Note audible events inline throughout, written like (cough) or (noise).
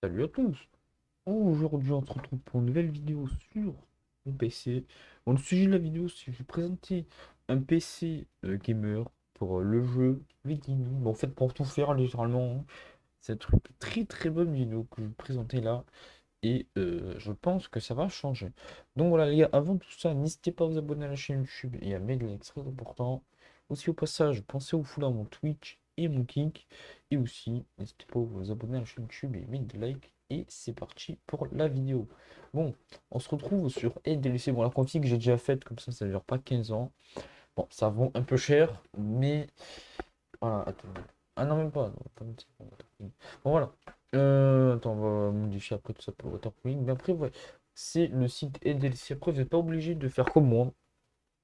Salut à tous. Aujourd'hui, on se retrouve pour une nouvelle vidéo sur mon PC. Bon, le sujet de la vidéo, c'est que je vais présenter un PC euh, gamer pour euh, le jeu Viking. En fait, pour tout faire, littéralement, hein. c'est un truc très très bonne vidéo que je vais présenter là. Et euh, je pense que ça va changer. Donc voilà, les gars, avant tout ça, n'hésitez pas à vous abonner à la chaîne YouTube et à mettre les très important. Aussi, au passage, pensez au fouler mon Twitch et mon Kink. Et aussi, n'hésitez pas à vous abonner à la chaîne YouTube et mettre des likes. Et c'est parti pour la vidéo. Bon, on se retrouve sur LDLC. Bon, la config j'ai déjà faite, comme ça, ça ne dure pas 15 ans. Bon, ça vaut un peu cher, mais... Voilà, attendez. Ah non, même pas. Bon, voilà. Euh, attends, on va modifier après tout ça pour waterpooling. Mais après, ouais, c'est le site LDLC. Après, vous n'êtes pas obligé de faire comme moi.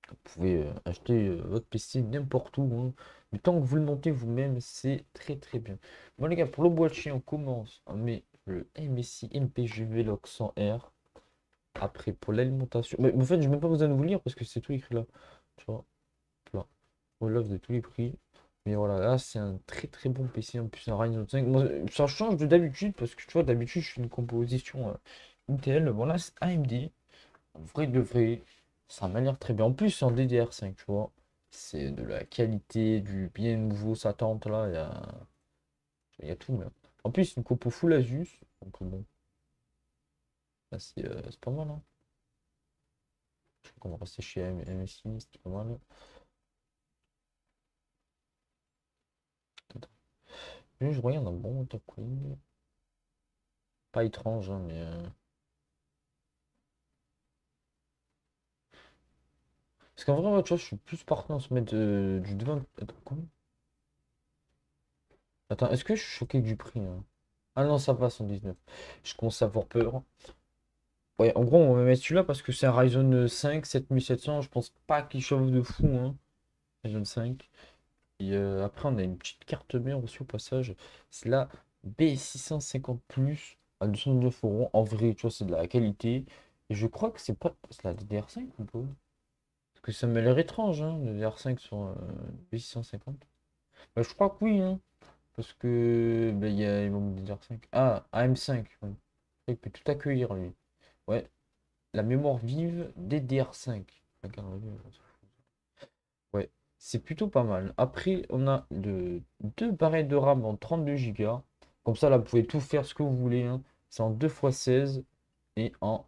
Vous pouvez euh, acheter euh, votre PC n'importe où. Hein. Mais tant que vous le montez vous-même, c'est très très bien. Bon les gars, pour le boîtier, on commence. On met le MSI MPG Velox 100R. Après, pour l'alimentation... Mais en fait, je ne vais même pas besoin de vous lire parce que c'est tout écrit là. Tu vois l'offre de tous les prix. Mais voilà, là, c'est un très très bon PC. En plus, un Ryzen 5. ça change de d'habitude parce que tu vois, d'habitude, je fais une composition euh, Intel. Bon, là, c'est AMD. En vrai de vrai, ça m'a l'air très bien. En plus, c'est en DDR5, tu vois. C'est de la qualité, du bien nouveau, ça tente là. Il y a, il y a tout. En plus, une compo full Asus. Donc bon. Euh, c'est pas mal. Hein. Je crois qu'on va rester chez MSI, c'est pas mal. Je regarde un bon top Pas étrange, hein, mais. Euh, Parce qu'en vrai, tu vois, je suis plus partant à se mettre du devant. Attends, Attends, est-ce que je suis choqué du prix hein? Ah non, ça va, 119. Je commence à avoir peur. Ouais, en gros, on va mettre celui-là parce que c'est un Ryzen 5 7700. Je pense pas qu'il chauffe de fou. Hein. Ryzen 5. Et euh, après, on a une petite carte mère aussi au passage. C'est la B650 Plus à 209 euros. En vrai, tu vois, c'est de la qualité. Et je crois que c'est pas. C'est la DDR5 ou pas? Que ça m'a l'air étrange, hein, le VR5 sur euh, B650. Bah, je crois que oui, hein, parce que bah, il y a DR5. Ah, AM5. Il peut tout accueillir lui. Ouais. La mémoire vive DDR5. Ouais, c'est plutôt pas mal. Après, on a de, deux barrettes de RAM en 32 Go. Comme ça, là, vous pouvez tout faire ce que vous voulez. Hein. C'est en 2 x 16 et en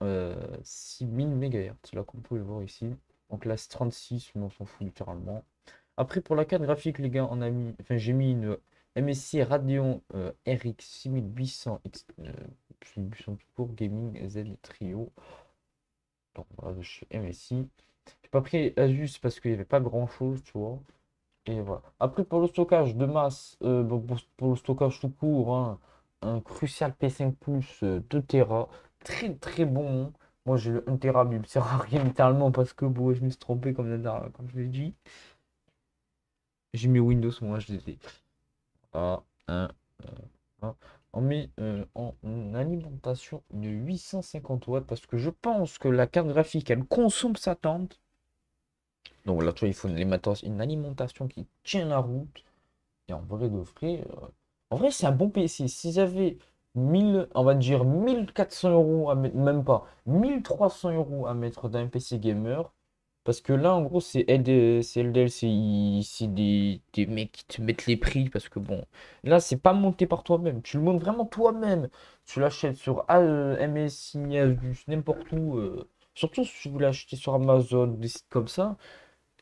6000 MHz. Là, vous pouvez le voir ici. Là, c'est 36, mais on s'en fout littéralement. Après, pour la carte graphique, les gars, on a mis, enfin, j'ai mis une MSI Radeon euh, RX 6800 euh, pour Gaming Z Trio. Donc je suis MSI. J'ai pas pris Asus parce qu'il n'y avait pas grand chose, tu vois. Et voilà. Après, pour le stockage de masse, euh, pour, le stockage tout court, hein, un Crucial P5 Plus 2 Tera, très très bon. Moi, j'ai le 1 Tera, mais il me sert à rien littéralement parce que bon, je me suis trompé comme, comme je l'ai dit. J'ai mis Windows moi HDD. Ah, un, euh, On met euh, en alimentation de 850 watts parce que je pense que la carte graphique elle consomme sa tente. Donc là, tu vois, il faut une alimentation, qui tient la route. Et en vrai de euh, en vrai, c'est un bon PC. Si j'avais 1000, on va dire 1400 euros à mettre, même pas, 1300 euros à mettre d'un PC gamer. Parce que là, en gros, c'est LDL, c'est des, des mecs qui te mettent les prix. Parce que bon, là, c'est pas monté par toi-même. Tu le montes vraiment toi-même. Tu l'achètes sur MSI, n'importe où. Euh, surtout si vous l'acheter sur Amazon, des sites comme ça.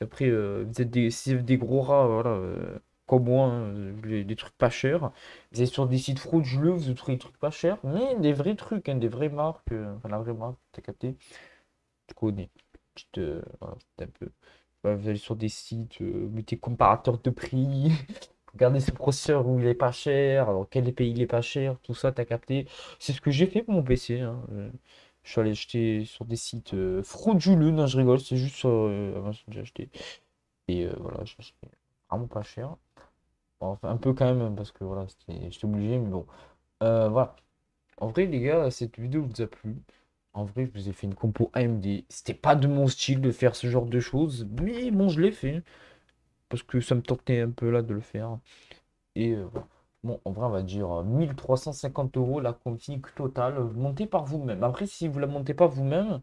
Après, euh, vous êtes des gros rats, voilà. Euh, comme moi, hein, des trucs pas chers. Vous êtes sur des sites frauduleux, vous trouvez des trucs pas chers, mais des vrais trucs, hein, des vraies marques, euh, enfin la vraie marque, t'as capté, tu connais. Euh, un peu. vous allez sur des sites, euh, mettez comparateur de prix, (laughs) regardez ce processeur où il est pas cher, alors quel pays il est pas cher, tout ça, t'as capté. C'est ce que j'ai fait pour mon PC. Hein. Je suis allé acheter sur des sites frauduleux, non je rigole, c'est juste sur j'ai acheté. Et voilà, j'ai acheté vraiment pas cher. Un peu quand même, parce que voilà, j'étais obligé, mais bon. Euh, voilà. En vrai, les gars, cette vidéo vous a plu. En vrai, je vous ai fait une compo AMD. C'était pas de mon style de faire ce genre de choses, mais bon, je l'ai fait. Parce que ça me tentait un peu là de le faire. Et euh, bon, en vrai, on va dire 1350 euros la config totale, montée par vous-même. Après, si vous la montez pas vous-même,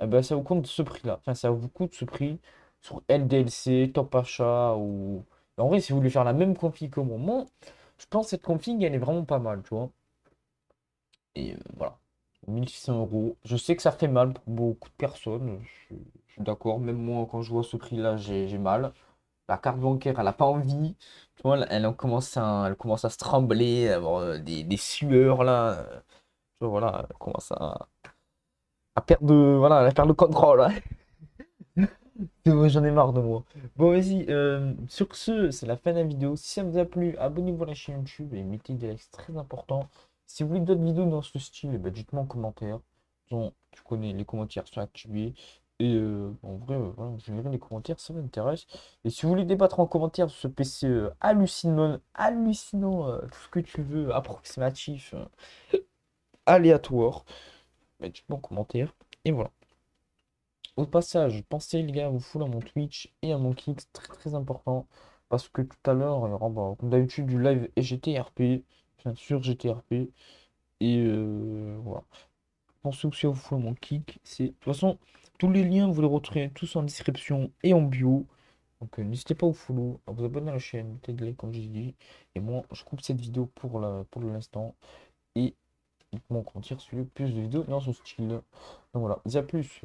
eh ben, ça vous compte ce prix-là. Enfin, ça vous coûte ce prix sur LDLC, Top Achat ou. En vrai, si vous voulez faire la même config moi, moi, je pense que cette config, elle est vraiment pas mal, tu vois. Et euh, voilà. 1600 euros. Je sais que ça fait mal pour beaucoup de personnes. Je, suis d'accord. Même moi, quand je vois ce prix-là, j'ai mal. La carte bancaire, elle n'a pas envie. Tu vois, elle, commence à, elle commence à se trembler, avoir euh, des, sueurs là. Tu vois, voilà, elle commence à, à perdre, voilà, à perdre le contrôle. (laughs) J'en ai marre de moi. Bon, vas-y. Euh, sur ce, c'est la fin de la vidéo. Si ça vous a plu, abonnez-vous à la chaîne YouTube et mettez des likes très important. Si vous voulez d'autres vidéos dans ce style, ben, dites-moi en commentaire. tu connais, les commentaires sont activés. Et euh, en vrai, euh, voilà, je verrai les commentaires, ça m'intéresse. Et si vous voulez débattre en commentaire sur ce PC hallucinant, hallucinant, tout ce que tu veux, approximatif, aléatoire, ben, dites-moi en commentaire. Et voilà. Au passage, pensez les gars à vous follow à mon Twitch et à mon Kick, très très important. Parce que tout à l'heure, il y aura comme d'habitude du live et GTRP, bien sûr GTRP. Et euh, voilà. Pensez aussi à vous follow à mon Kick. De toute façon, tous les liens, vous les retrouvez tous en description et en bio. Donc euh, n'hésitez pas vous follow, à vous abonner à la chaîne, mettez comme j'ai dit. Et moi, je coupe cette vidéo pour l'instant. Pour et dites-moi en commentaire si vous plus de vidéos dans ce style. Donc voilà, à plus.